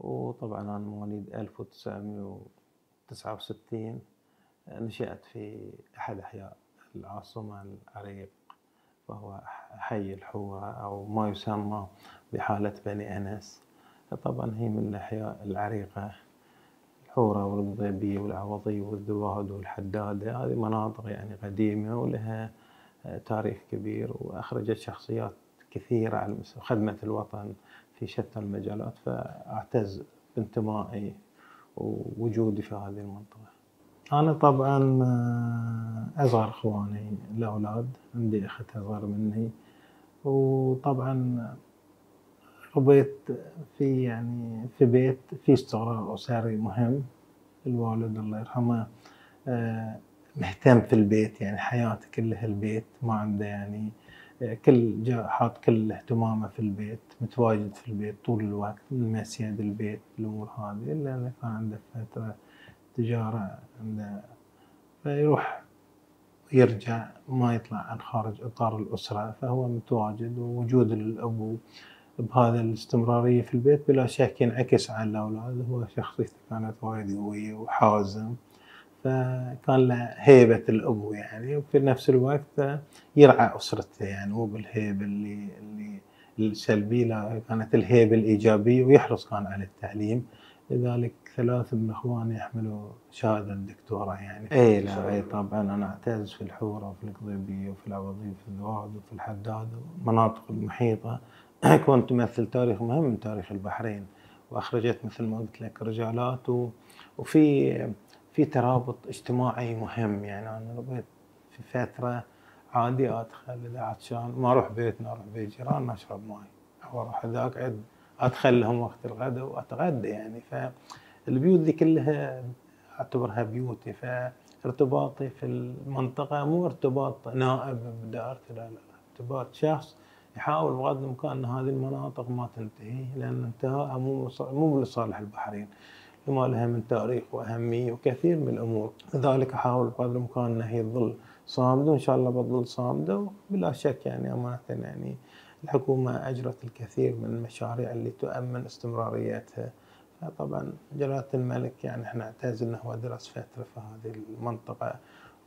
وطبعا أنا مواليد 1969 نشأت في أحد أحياء العاصمة العريق وهو حي الحورة أو ما يسمى بحالة بني أنس. طبعا هي من الأحياء العريقة الحورة والقضيبية والعوضية والذواد والحدادة هذه مناطق يعني قديمة ولها تاريخ كبير وأخرجت شخصيات كثيرة على خدمة الوطن في شتى المجالات فأعتز بانتمائي ووجودي في هذه المنطقة. أنا طبعا أصغر إخواني الأولاد عندي أخت أصغر مني. وطبعا ربيت في يعني في بيت في استقرار أسري مهم الوالد الله يرحمه مهتم في البيت يعني حياته كلها البيت ما عنده يعني كل جا حاط كل اهتمامه في البيت متواجد في البيت طول الوقت من مسيد البيت الأمور هذه إلا أنه كان عنده فترة تجارة عنده فيروح يرجع ما يطلع عن خارج إطار الأسرة فهو متواجد ووجود الأبو بهذا الاستمرارية في البيت بلا شك ينعكس على الأولاد. هو شخصيته كانت وايد قوية وحازم. فكان له هيبة الأبو يعني وفي نفس الوقت يرعى أسرته يعني مو بالهيبة اللي اللي السلبية لا كانت الهيبة الإيجابية ويحرص كان على التعليم. لذلك ثلاث من إخواني يحملوا شهادة الدكتوراه يعني. اي لا. اي طبعا أنا أعتز في الحورة وفي القضيبية وفي العوضيه وفي الذواد وفي الحداد والمناطق المحيطة. كنت تمثل تاريخ مهم من تاريخ البحرين وأخرجت مثل ما قلت لك رجالات وفي في ترابط اجتماعي مهم. يعني أنا ربيت في فترة عادي أدخل إذا عطشان ما أروح بيتنا أروح بيت جيران أشرب ماي. أو أروح ذاك أدخل لهم وقت الغداء وأتغدى يعني. فالبيوت دي كلها أعتبرها بيوتي. فارتباطي في المنطقة مو ارتباط نائب بدائرتي لا لا ارتباط شخص يحاول بقدر الامكان ان هذه المناطق ما تنتهي لأن انتهاءها مو مو لصالح البحرين. لما لها من تأريخ وأهمية وكثير من الأمور. لذلك احاول بقدر الإمكان انها هي تظل صامده وإن شاء الله بتظل صامده وبلا شك يعني أمانة يعني الحكومة أجرت الكثير من المشاريع اللي تؤمن استمراريتها. فطبعا جلالة الملك يعني إحنا نعتز إنه هو درس فترة في هذه المنطقة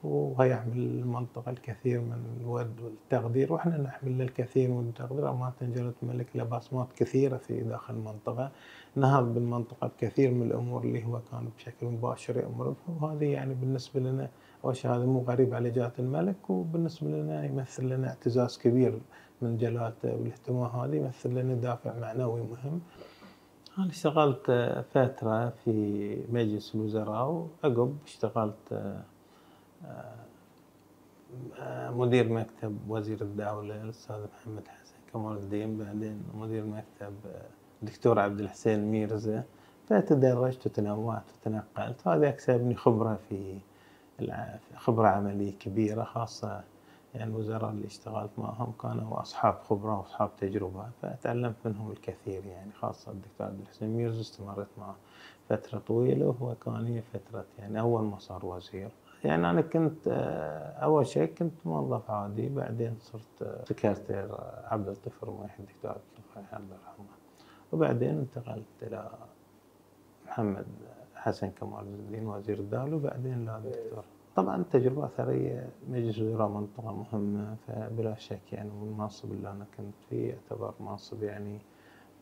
وهو يحمل المنطقة الكثير من الود والتقدير وإحنا نحمل الكثير من التقدير. أمانة جلالة الملك له بصمات كثيرة في داخل المنطقة. نهض بالمنطقة بكثير من الأمور اللي هو كان بشكل مباشر يأمر بها وهذه يعني بالنسبة لنا أول شيء هذا مو غريب على جلالة الملك وبالنسبة لنا يمثل لنا اعتزاز كبير من جلالته والاهتمام هذا يمثل لنا دافع معنوي مهم. أنا اشتغلت فترة في مجلس الوزراء وعقب اشتغلت مدير مكتب وزير الدولة الأستاذ محمد حسن كمال الدين بعدين مدير مكتب الدكتور عبد الحسين ميرزا فتدرجت وتنوعت وتنقلت هذا أكسبني خبرة في خبرة عملية كبيرة خاصة يعني الوزراء اللي اشتغلت معهم كانوا أصحاب خبرة وأصحاب تجربة فتعلمت منهم الكثير يعني خاصة الدكتور عبد الحسين ميرز استمرت معه فترة طويلة وهو كان هي فترة يعني أول ما صار وزير. يعني أنا كنت أول شيء كنت موظف عادي بعدين صرت سكرتير عبد اللطيف الدكتور عبد اللطيف الله يرحمه وبعدين انتقلت إلى محمد حسن كمال الدين وزير الدولة وبعدين لا دكتور طبعا تجربة أثرية مجلس الوزراء منطقة مهمة فبلا شك يعني المناصب اللي أنا كنت فيه يعتبر منصب يعني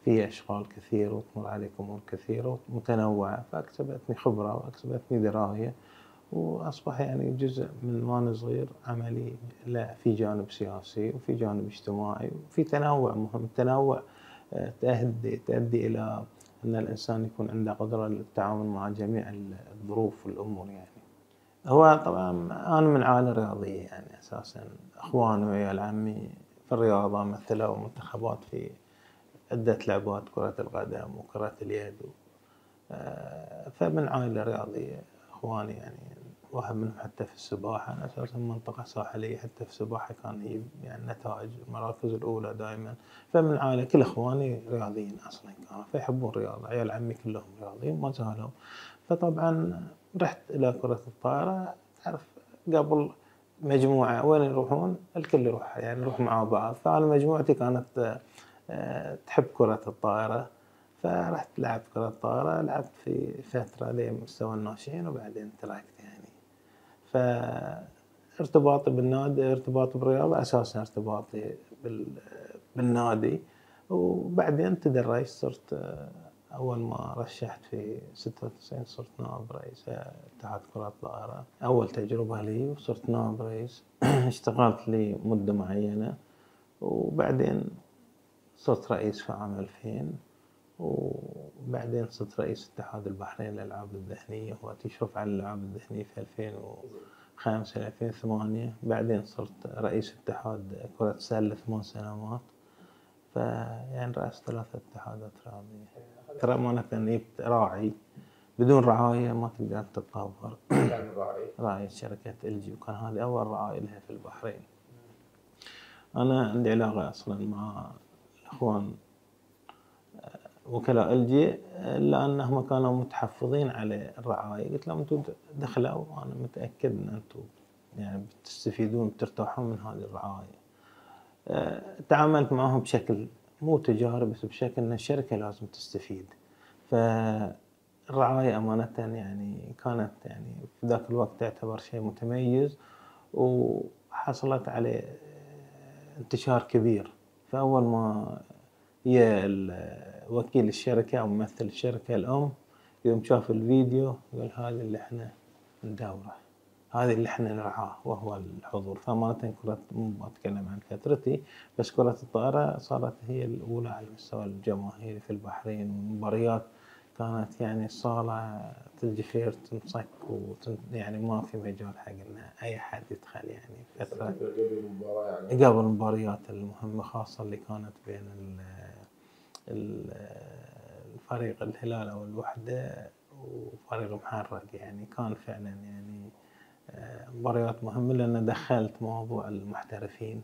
فيه أشغال كثيرة وتمر عليك أمور كثيرة ومتنوعة. فأكسبتني خبرة وأكسبتني دراية وأصبح يعني جزء من وأنا صغير عملي لا في جانب سياسي وفي جانب اجتماعي وفي تنوع مهم. تنوع تؤدي تؤدي إلى أن الإنسان يكون عنده قدرة للتعامل مع جميع الظروف والأمور يعني. هو طبعا أنا من عائلة رياضية يعني أساسا إخواني وعيال عمي في الرياضة مثلوا منتخبات في عدة لعبات كرة القدم وكرة اليد فمن عائلة رياضية إخواني يعني. واحد منهم حتى في السباحة. أنا أساسا منطقة ساحلية حتى في السباحة كان يجيب يعني نتائج المراكز الأولى دائما. فمن عائلة كل إخواني رياضيين أصلا كانوا فيحبون الرياضة عيال عمي كلهم رياضيين ما زالوا. فطبعا رحت إلى كرة الطائرة. تعرف قبل مجموعة وين يروحون؟ الكل يروح يعني نروح مع بعض. فأنا مجموعتي كانت تحب كرة الطائرة. فرحت لعبت كرة طائرة لعبت في فترة لمستوى الناشئين وبعدين تركت فارتباطي بالنادي ارتباطي بالرياضة أساسا ارتباطي بالنادي. وبعدين تدرجت صرت أول ما رشحت في ستة وتسعين صرت نائب رئيس اتحاد كرة الطائرة. أول تجربة لي وصرت نائب رئيس. اشتغلت لي مدة معينة. وبعدين صرت رئيس في عام ألفين. وبعدين صرت رئيس اتحاد البحرين للألعاب الذهنية وتشرف على الألعاب الذهنية في ألفين وخمسة لألفين وثمانية. بعدين صرت رئيس اتحاد كرة السلة ثمان سنوات. فيعني رأس ثلاثة اتحادات رياضية. ترى أمانة جبت راعي بدون رعاية ما تقدر تتطور. راعي؟ راعي شركة الجي وكان هذه أول رعاية لها في البحرين. أنا عندي علاقة أصلا مع الإخوان وكلاء الجي إلا أنهم كانوا متحفظين على الرعاية. قلت لهم أنتم دخلوا وأنا متأكد أن أنتم يعني بتستفيدون بترتاحون من هذه الرعاية. آه، تعاملت معهم بشكل مو تجاري بس بشكل إن الشركة لازم تستفيد. فالرعاية أمانة يعني كانت يعني في ذاك الوقت تعتبر شيء متميز وحصلت عليه انتشار كبير. فأول ما يا وكيل الشركة أو ممثل الشركة الأم يوم شاف الفيديو قال هذا اللي إحنا نداوره هذه اللي إحنا نرعاه وهو الحضور. فأمانة كرة مو بتكلم عن فترتي بس كرة الطائرة صارت هي الأولى على المستوى الجماهيري في البحرين. والمباريات كانت يعني الصالة الجفير تنصك وتن يعني ما في مجال حق إن أي حد يدخل يعني فترة. قبل المباراة يعني. قبل المباريات المهمة خاصة اللي كانت بين الفريق الهلال أو الوحدة وفريق محرق يعني كان فعلا يعني مباريات مهمة لأن دخلت موضوع المحترفين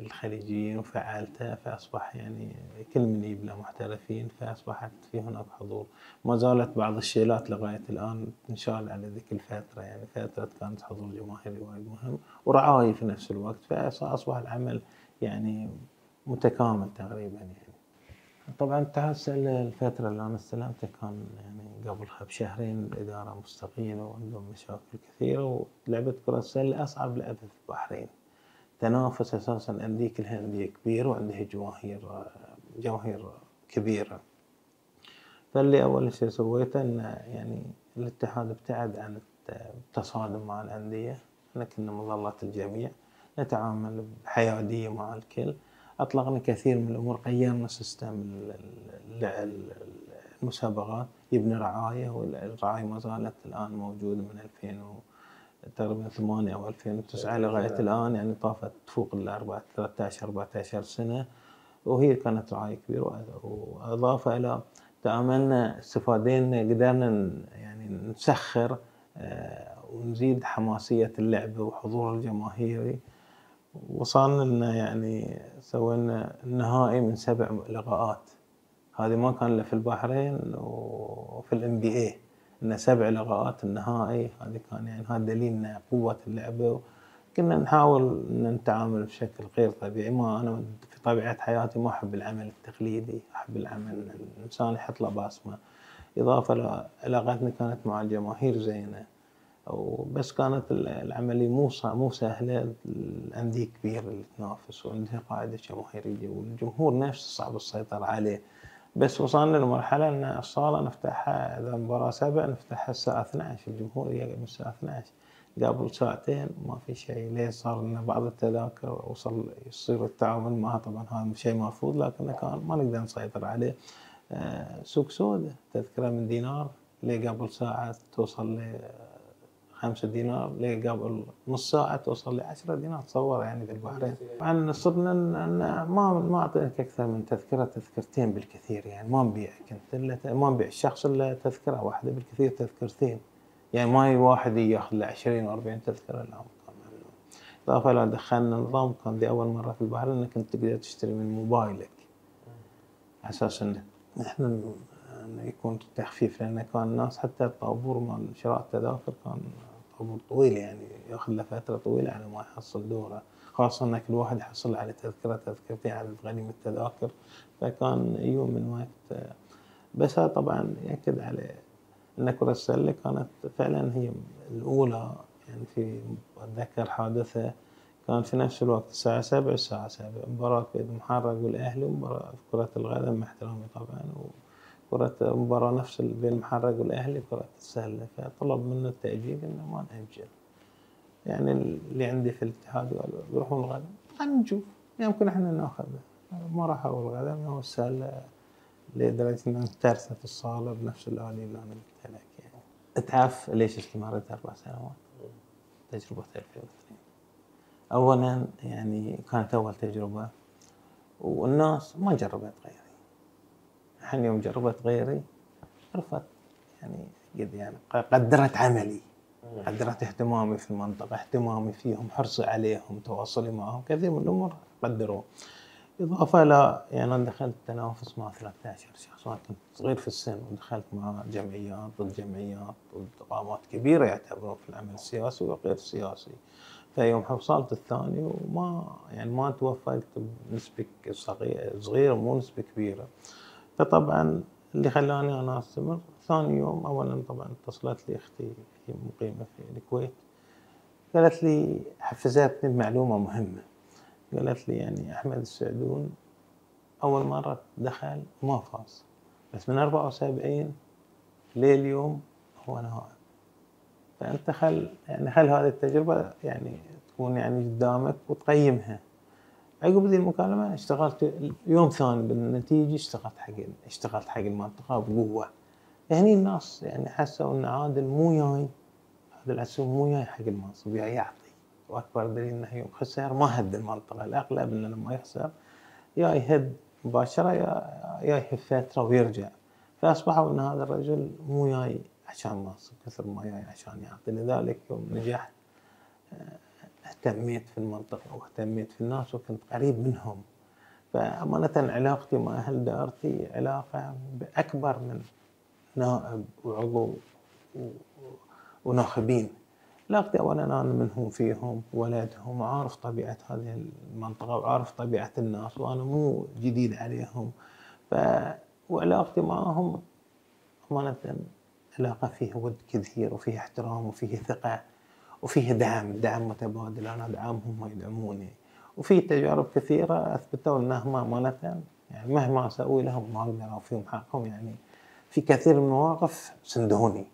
الخليجيين وفعلته فأصبح يعني كل من يبلى محترفين فأصبحت في هناك حضور. ما زالت بعض الشيلات لغاية الآن تنشال على ذيك الفترة يعني فترة كانت حضور جماهيري وايد مهم ورعاية في نفس الوقت فأصبح العمل يعني متكامل تقريبا يعني. طبعا تحسن الفترة اللي أنا استلمتها كان يعني قبلها بشهرين الإدارة مستقيلة وعندهم مشاكل كثيرة ولعبة كرة السلة أصعب لعبة في البحرين. تنافس أساسا أندية كلها أندية كبيرة وعندها جماهير جماهير كبيرة. فاللي أول شيء سويته إن يعني الاتحاد ابتعد عن التصادم مع الأندية. إحنا كنا مظلة الجميع. نتعامل بحيادية مع الكل. أطلقنا كثير من الأمور غيرنا سيستم المسابقات. يبني رعاية والرعاية ما زالت الآن موجودة من 2000 تقريبا 8 أو 2009 لغاية الآن يعني طافت تفوق ال 13 14 سنة وهي كانت رعاية كبيرة. وأضافة إلى تأملنا استفادينا قدرنا يعني نسخر آه، ونزيد حماسية اللعبه وحضور الجماهيري. وصلنا لنا يعني سوينا النهائي من سبع لقاءات. هذه ما كان إلا في البحرين وفي الام بي اي ان سبع لقاءات النهائي. هذه كان يعني هذا دليل قوة اللعبه كنا نحاول إن نتعامل بشكل غير طبيعي. ما أنا في طبيعة حياتي ما أحب العمل التقليدي أحب العمل الانسان يحط له بصمة. إضافة علاقتنا كانت مع الجماهير زينة. بس كانت العملية مو مو سهلة. الأندية كبيرة اللي تنافس وعندها قاعدة جماهيرية والجمهور نفسه صعب السيطرة عليه. بس وصلنا لمرحلة أن الصالة نفتحها إذا المباراة سبع نفتحها الساعة 12 الجمهور يقعد من الساعة 12 قبل ساعتين ما في شيء. ليه صار لنا بعض التذاكر وصل يصير التعامل معها. طبعا هذا شيء مرفوض لكن كان ما نقدر نسيطر عليه. آه، سوق سوداء. تذكرة من دينار. ليه قبل ساعة توصل ل خمسة دينار قبل نص ساعة توصل ل 10 دينار؟ تصور يعني في البحرين. طبعا صرنا ما ما أعطيك أكثر من تذكرة تذكرتين بالكثير يعني. ما نبيع كنت ما نبيع الشخص إلا تذكرة واحدة بالكثير تذكرتين. يعني ما واحد ياخذ له 20 و 40 تذكرة لا إضافة إلى دخلنا نظام كان دي أول مرة في البحرين إنك كنت تقدر تشتري من موبايلك. على أساس إن إحنا يكون تخفيف لأن كان الناس حتى الطابور مال شراء التذاكر كان طابور طويل يعني ياخذ له فترة طويلة على ما يحصل دوره. خاصة أن كل واحد يحصل على تذكرة تذكرتين عدد غني من التذاكر فكان يوم من وقت بس هذا طبعا يأكد على أن كرة السلة كانت فعلا هي الأولى. يعني في أتذكر حادثة كان في نفس الوقت الساعة سبع الساعة سبع مباراة بين المحرق والأهلي ومباراة كرة القدم مع احترامي طبعا وكرة مباراة نفس بين المحرق والأهلي كرة السلة فطلب منه التأجيل إنه ما نأجل. يعني اللي عندي في الاتحاد قالوا بيروحون الغداء نشوف. يمكن إحنا ناخذه ما راحوا الغداء هو السلة لدرجة انها ترست الصالة بنفس الآلية اللي أنا قلت لك. يعني تعرف ليش استمرت أربع سنوات؟ تجربة 2002 أولا يعني كانت أول تجربة والناس ما جربت غيري الحين يوم جربت غيري عرفت يعني قد يعني قدرت عملي قدرت اهتمامي في المنطقة اهتمامي فيهم حرصي عليهم تواصلي معهم كثير من الأمور قدروه. إضافة إلى يعني أنا دخلت تنافس مع 13 شخص أنا كنت صغير في السن ودخلت مع جمعيات ضد جمعيات ضد قامات كبيرة يعتبرون في العمل السياسي وغير السياسي فيوم وصلت الثاني وما يعني ما توفقت بنسبة صغيرة مو نسبة كبيرة. فطبعا اللي خلاني أنا أستمر ثاني يوم أولا طبعا اتصلت لي أختي هي مقيمة في الكويت. قالت لي حفزتني بمعلومة مهمة. قالت لي يعني أحمد السعدون أول مرة دخل وما فاز. بس من 74 لليوم هو نائب فأنت خل يعني خل هذه التجربة يعني تكون يعني قدامك وتقيمها. عقب ذي المكالمة اشتغلت يوم ثاني بالنتيجة اشتغلت حق اشتغلت حق المنطقة بقوة. يعني الناس يعني حسوا إن عادل مو جاي عادل العسوم مو جاي حق المنصب جاي يعطي. وأكبر دليل إنه يوم خسر ما هد المنطقة الأغلب انه لما يخسر يا يهد مباشرة يا يهد فترة ويرجع. فأصبحوا إن هذا الرجل مو جاي عشان منصب كثر ما جاي عشان يعطي. لذلك يوم نجحت اهتميت في المنطقة واهتميت في الناس وكنت قريب منهم. فأمانة علاقتي مع أهل دارتي علاقة أكبر من نائب وعضو وناخبين. علاقتي أولا أنا منهم فيهم ولدهم وعارف طبيعة هذه المنطقة وعارف طبيعة الناس وأنا مو جديد عليهم. ف وعلاقتي معهم أمانة علاقة فيها ود كثير وفيها احترام وفيه ثقة. وفيه دعم دعم متبادل. أنا أدعمهم ويدعموني. وفي تجارب كثيرة أثبتوا أنهم أمانة يعني مهما أسوي لهم ما أقدر أوفيهم حقهم. يعني في كثير من المواقف سندوني.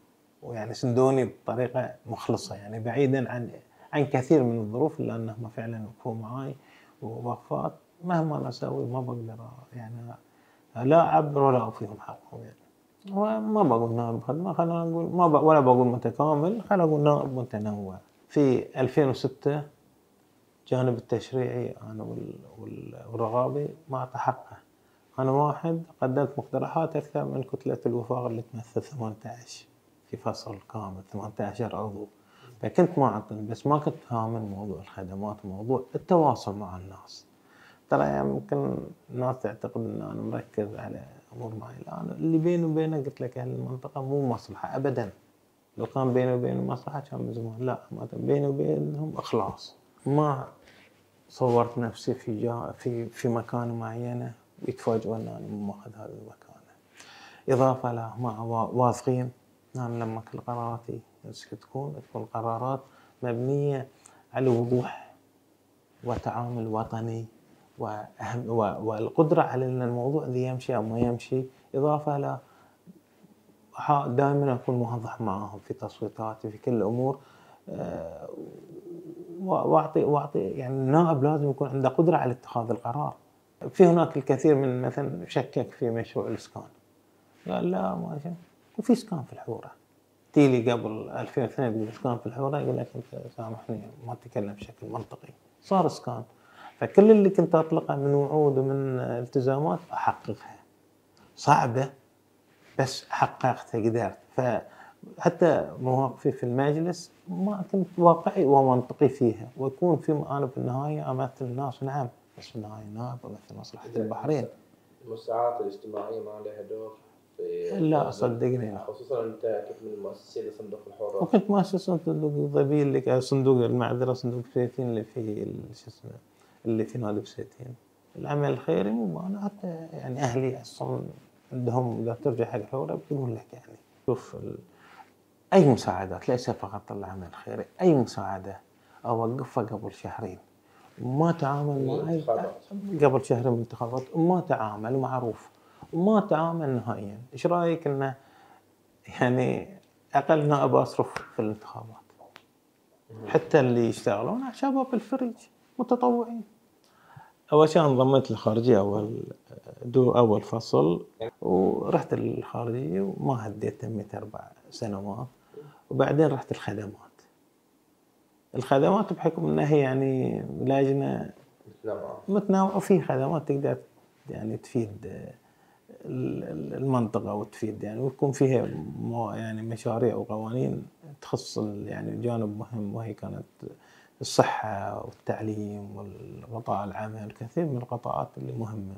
ويعني سندوني بطريقة مخلصة. يعني بعيدا عن عن كثير من الظروف اللي أنهم فعلا وقفوا معاي ووقفات. مهما أنا أسوي ما بقدر يعني لا أعبر ولا أوفيهم حقهم. يعني وما بقول نائب خدمة خلينا نقول ما ب... ولا بقول متكامل خلينا نقول نائب متنوع. في 2006 جانب التشريعي أنا والرغابي ما أعطى حقه أنا واحد قدمت مقترحات أكثر من كتلة الوفاق اللي تمثل 18 في فصل كامل 18 عضو. فكنت ما أعطي بس ما كنت هامل موضوع الخدمات وموضوع التواصل مع الناس. ترى يمكن الناس تعتقد إن أنا مركز على امور معينه أنا اللي بيني وبينه قلت لك أهل المنطقة مو مصلحة ابدا. لو كان بيني وبينهم مصلحه كان من زمان لا ما بيني وبينهم إخلاص. ما صورت نفسي في جا في في مكان معينة ويتفاجئون ان أنا مو ماخذ هذه المكانه إضافة له مع واثقين. أنا لما كل قراراتي تكون تكون قرارات مبنية على وضوح وتعامل وطني. وأهم والقدرة على أن الموضوع ذي يمشي أو ما يمشي إضافة إلى دائما أكون موضح معاهم في تصويتاتي في كل الأمور آه، واعطي واعطي يعني النائب لازم يكون عنده قدرة على اتخاذ القرار. في هناك الكثير من مثلا شكك في مشروع الإسكان. قال لا ما وفي إسكان في الحوره. تيلي قبل 2002 تقول إسكان في الحوره يقول لك أنت سامحني ما تتكلم بشكل منطقي. صار إسكان. فكل اللي كنت أطلقه من وعود ومن التزامات أحققها. صعبة بس حققتها قدرت. فحتى مواقفي في المجلس ما كنت واقعي ومنطقي فيها. ويكون في أنا في النهاية امثل الناس. نعم بس في النهاية نائب امثل مصلحة البحرين. المساعات الاجتماعية ما لها دور لا صدقني خصوصا أنت كنت من مؤسسين لصندوق الحرة وكنت مؤسس صندوق ضبيل اللي صندوق المعذرة صندوق فيتين اللي في شو اسمه اللي في نادي بسيتين. العمل الخيري مو أنا حتى يعني أهلي أصلا عندهم إذا ترجع حق الحوره بيقول لك يعني. شوف ال... أي مساعدات ليس فقط العمل الخيري أي مساعدة أوقفها قبل شهرين. ما تعامل معي. قبل شهر من الانتخابات وما تعامل معروف. وما تعامل نهائيا. إيش رأيك إنه يعني أقل نائب أصرف في الانتخابات حتى اللي يشتغلون شباب الفريج متطوعين. أول شيء انضميت للخارجية أول دو أول فصل ورحت الخارجيه وما هديت تميت أربع سنوات وبعدين رحت الخدمات الخدمات بحكم إنها هي يعني لجنه متنوعة. متنوعة وفي خدمات تقدر يعني تفيد ال- ال- المنطقة وتفيد يعني ويكون فيها مو- يعني مشاريع وقوانين تخص يعني جانب مهم وهي كانت الصحة والتعليم والقطاع العمل كثير من القطاعات اللي مهمة.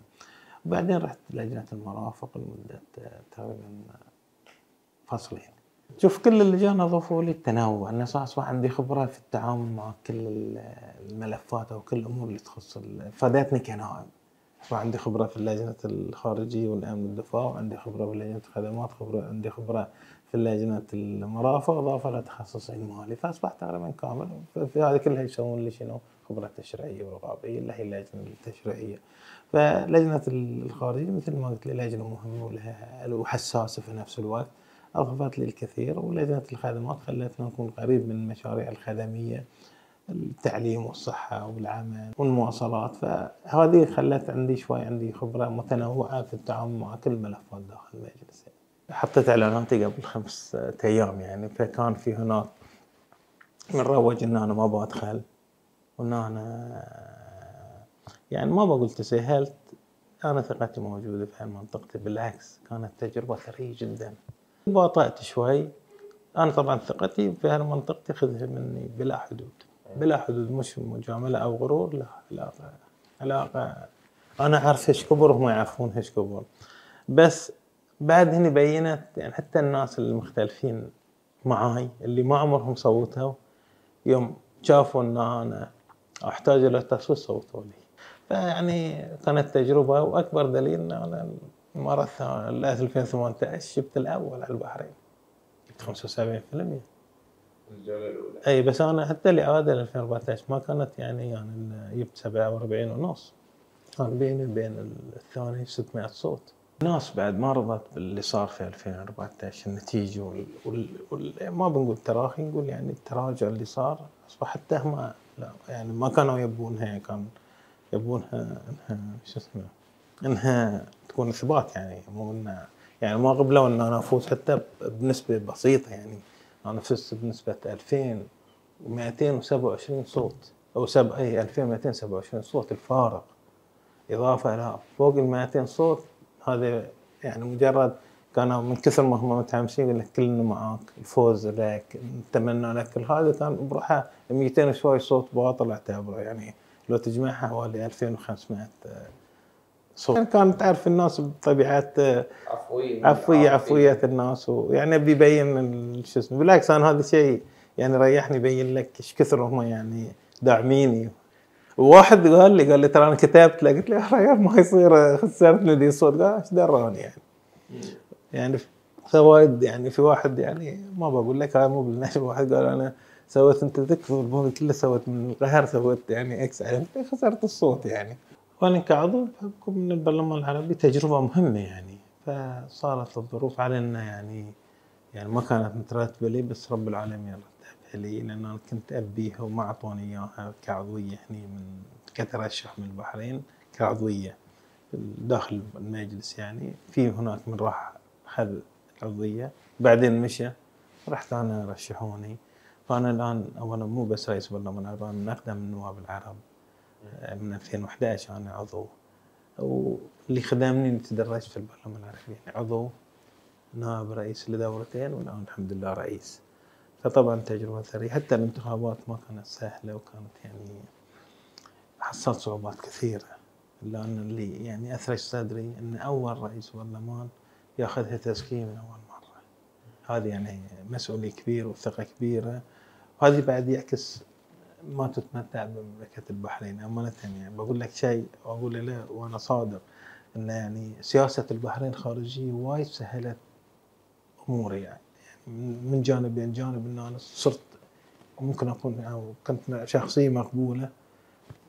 وبعدين رحت لجنة المرافق لمدة تقريبا فصلين. شوف كل اللجان اضافوا لي التنوع أنا اصبح عندي خبره في التعامل مع كل ال- الملفات أو كل الأمور اللي تخص فادتني كنائب. اصبح عندي خبرة في اللجنة الخارجية والأمن والدفاع وعندي خبرة في لجنة الخدمات خبره عندي خبرة في لجنه المرافق اضافه إلى تخصصي المالي فأصبحت تقريبا كامل في هذه كلها يسوون لي شنو؟ خبرة تشريعية ورقابيه اللي هي اللجنة التشريعية. فلجنة الخارجية مثل ما قلت لي لجنة مهمة ولها وحساسه في نفس الوقت. أضافت لي الكثير ولجنة الخدمات خلتنا نكون قريب من المشاريع الخدمية التعليم والصحة والعمل والمواصلات. فهذه خلت عندي شوي عندي خبرة متنوعة في التعامل مع كل الملفات داخل المجلس. حطيت إعلاناتي قبل خمسة أيام يعني فكان في هناك من روج إن أنا ما بدخل وإن أنا يعني ما بقول تسهلت أنا ثقتي موجودة في هالمنطقة بالعكس كانت تجربة ثرية جدا. باطأت شوي. أنا طبعا ثقتي في هالمنطقة خذها مني بلا حدود. بلا حدود مش مجاملة أو غرور لا علاقة علاقة. أنا عارف إيش كبر وهم يعرفون إيش كبر. بس بعد هني بينت يعني حتى الناس المختلفين معاي اللي ما عمرهم صوتوا يوم شافوا إن أنا أحتاج إلى تصويت صوتوا لي. فيعني كانت تجربة وأكبر دليل إن أنا المره الثانية 2018 جبت الأول على البحرين. جبت 75% الجولة الأولى. أي بس أنا حتى الاعاده ل 2014 ما كانت يعني يعني جبت 47 ونص. كان بيني وبين الثاني 600 صوت. الناس بعد ما رضت باللي صار في 2014 النتيجة وال... وال... وال... ما بنقول تراخي نقول يعني التراجع اللي صار أصبح حتى هم لا يعني ما كانوا يبونها كان يبونها انها شو اسمه إنها تكون إثبات يعني مو انها يعني ما قبلوا إن أنا أفوز حتى بنسبة بسيطة يعني. أنا فزت بنسبة 2227 صوت أو سب أي 2227 صوت الفارق. إضافة إلى فوق ال 200 صوت هذا يعني مجرد كانوا من كثر ما هم متحمسين يقول لك كلنا معاك الفوز لك نتمنى لك كل هذا. كان بروحه 200 وشوي صوت باطل اعتبره يعني لو تجمعها حوالي 2500 صوت. يعني كانت تعرف الناس بطبيعة عفوية. عفوية عفوية. الناس ويعني بيبين شو اسمه. بالعكس أنا هذا الشيء يعني ريحني يبين لك إيش كثر هم يعني داعميني. وواحد قال لي قال لي ترى أنا كتبت له قلت له يا ريال ما يصير خسرتني دي الصوت. قال إيش دراني يعني؟ يعني فوائد يعني في واحد يعني ما بقول لك هاي مو بالنشر واحد قال أنا سويت أنت تكفى البوم كله سويت من القهر سويت يعني إكس على خسرت الصوت يعني. وأنا كعضو بحكم من البرلمان العربي تجربة مهمة يعني. فصارت الظروف علينا يعني يعني ما كانت مترتبة لي بس رب العالمين لي لأن أنا كنت ابيها وما أعطوني إياها كعضوية هني من كترشح من البحرين كعضوية داخل المجلس يعني. في هناك من راح اخذ العضويه بعدين مشى رحت أنا رشحوني. فأنا الآن اولا مو بس رئيس برلمان العرب من أقدم النواب العرب من 2011 أنا عضو. واللي خدمني اني تدرجت في البرلمان العربي يعني عضو نائب رئيس لدورتين والآن الحمد لله رئيس. فطبعا تجربة ثرية. حتى الانتخابات ما كانت سهلة وكانت يعني حصلت صعوبات كثيرة. لأن اللي يعني اثرج صدري إن أول رئيس برلمان يأخذها تزكيه من أول مرة. هذه يعني مسؤولية كبيرة وثقة كبيرة. وهذه بعد يعكس ما تتمتع بمملكة البحرين. أمانة يعني بقول لك شيء وأقول له وأنا صادق إن يعني سياسة البحرين الخارجية وايد سهلت أموري يعني. من من جانبين جانب ان أنا صرت ممكن أكون أو كنت شخصية مقبولة.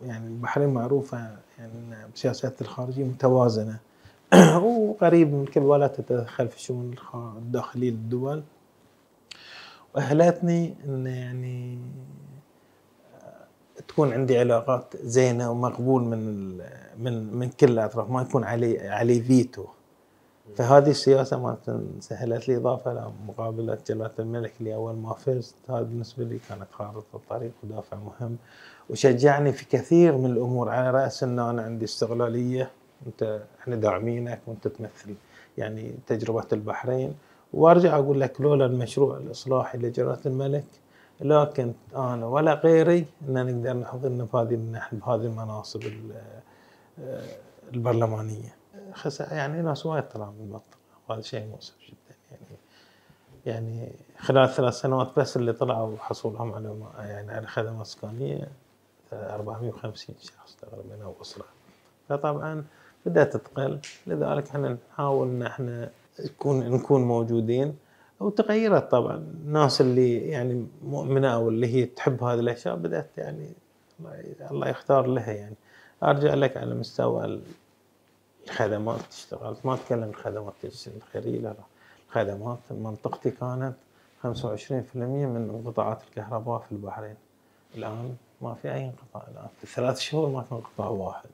يعني البحرين معروفة يعني بسياساتها الخارجية متوازنة. وقريب من كل ولا تتدخل في الشؤون الداخلية للدول. واهلتني إن يعني تكون عندي علاقات زينة ومقبول من من من كل الأطراف. ما يكون علي علي فيتو. فهذه السياسة ما سهلت لي إضافة لمقابله جلاله الملك اللي أول ما فزت هذا بالنسبة لي كانت خارطة الطريق ودافع مهم وشجعني في كثير من الأمور على رأس ان أنا عندي استقلاليه أنت إحنا داعمينك وأنت تمثل يعني تجربة البحرين وأرجع أقول لك لولا المشروع الإصلاحي لجلاله الملك لا كنت أنا ولا غيري إن نقدر نحضرنا بهذه بهذه المناصب ال- البرلمانية. خس يعني ناس وايد طلعوا من المنطقة وهذا شيء مؤسف جدا. يعني يعني خلال ثلاث سنوات بس اللي طلعوا حصولهم على يعني على خدمات سكانيه 450 شخص تقريبا أو أسرة. فطبعا بدأت تقل لذلك إحنا نحاول إن إحنا نكون نكون موجودين. وتغيرت طبعا. الناس اللي يعني مؤمنة أو اللي هي تحب هذه الأشياء بدأت يعني الله يختار لها يعني. أرجع لك على مستوى الخدمات اشتغلت. ما أتكلم الخدمات الخيريه لا لا. الخدمات منطقتي كانت 25% من انقطاعات الكهرباء في البحرين. الآن ما في أي انقطاع. الآن في ثلاث شهور ما في انقطاع واحد.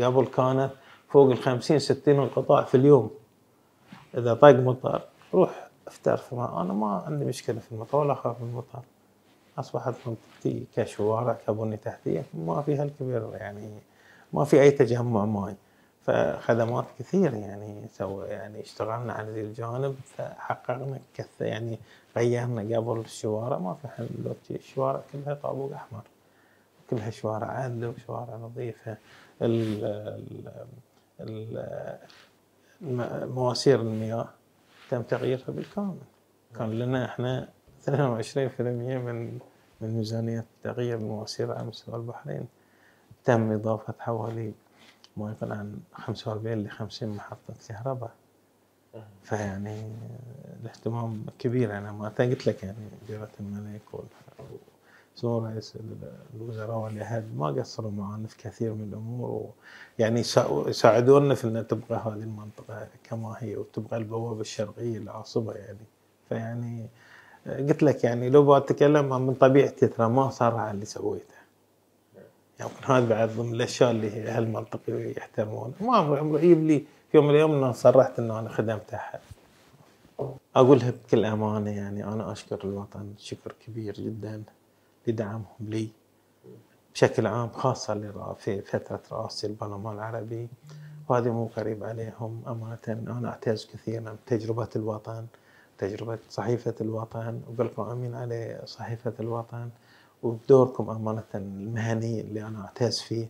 قبل كانت فوق ال 50 60 انقطاع في اليوم. إذا طق مطر روح افتر في ما. أنا ما عندي مشكلة في المطر ولا أخاف من المطر. أصبحت منطقتي كشوارع كبنيه تحتية. ما فيها الكبير يعني ما في أي تجمع ماي. فخدمات كثير يعني سوى يعني اشتغلنا على ذي الجانب فحققنا كث يعني غيرنا قبل الشوارع ما في حل. دلوقتي الشوارع كلها طابوق أحمر كلها شوارع عدله وشوارع نظيفة. ال ال مواسير المياه تم تغييرها بالكامل. كان لنا إحنا 22% من من ميزانية تغيير المواسير على مستوى البحرين. تم إضافة حوالي ما يقل عن 45 ل 50 محطة كهرباء. فيعني الاهتمام كبير. أنا ما قلت لك يعني جلالة الملك سمو رئيس الوزراء واليهود ما قصروا معنا في كثير من الأمور. ويعني يساعدونا في إن تبقى هذه المنطقة كما هي وتبقى البوابة الشرقية العاصمة يعني. فيعني قلت لك يعني لو بتكلم من طبيعتي ترى ما صار على اللي سويته. يمكن هذا بعد ضمن الأشياء اللي أهل المنطقة يحترمون. ما عمري يجيب لي في يوم من الأيام انه صرحت إنه أنا خدمت أحد. أقولها بكل أمانة يعني أنا أشكر الوطن شكر كبير جدا لدعمهم لي بشكل عام لرأ- في فترة رئاسة البرلمان العربي. وهذا مو قريب عليهم أمانة. أنا أعتز كثيرا بتجربة الوطن تجربة صحيفة الوطن. وبالقائمين على صحيفة الوطن وبدوركم أمانة المهني اللي أنا أعتز فيه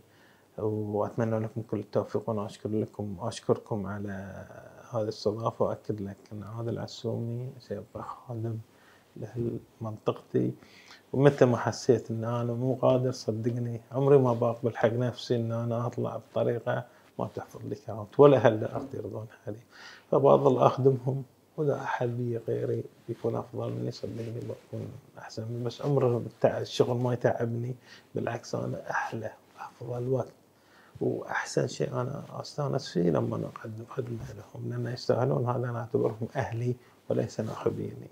وأتمنى لكم كل التوفيق وأنا أشكر لكم أشكركم على هذه الاستضافة وأكد لك أن هذا العسومي سيبقى خادم لمنطقتي ومتى ما حسيت أن أنا مو قادر صدقني عمري ما بقبل حق نفسي أن أنا أطلع بطريقة ما تحفظ لي كرامتي ولا أهل ارض يرضون علي فبظل اخدمهم واذا أحد بي غيري بيكون افضل مني صدقني بكون أحسن. مني بس عمره الشغل ما يتعبني. بالعكس أنا أحلى وأفضل وقت. وأحسن شيء أنا أستأنس فيه لما اقدم خدمه لهم. لأن يستاهلون هذا أنا أعتبرهم أهلي وليس ناخبيني.